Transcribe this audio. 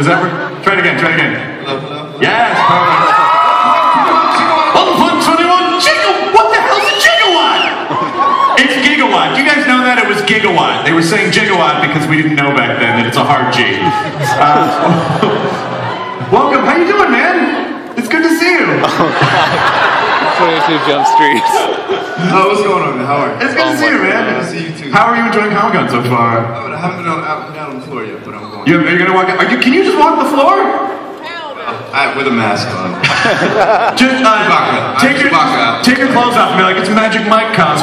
Is that work? Try it again, try it again. Hello, hello. Yes, perfect. gigawatt. What the hell's a gigawatt? It's gigawatt. You guys know that it was gigawatt. They were saying gigawatt because we didn't know back then that it's a hard G. Uh, welcome. How you doing, man? It's good to see you. 22 Jump Street. Oh, what's going on, man? How are you? It's good to see you, man. Good to see you too. How are you enjoying Comic Con so far? Oh, I haven't been on, out, been on the floor yet, but I'm going. You, are you gonna walk? Are you? Can you just walk the floor? I, with a mask on. Just uh, Chewbacca. take I'm your Chewbacca. take your clothes off and be like it's Magic Mike cosplay.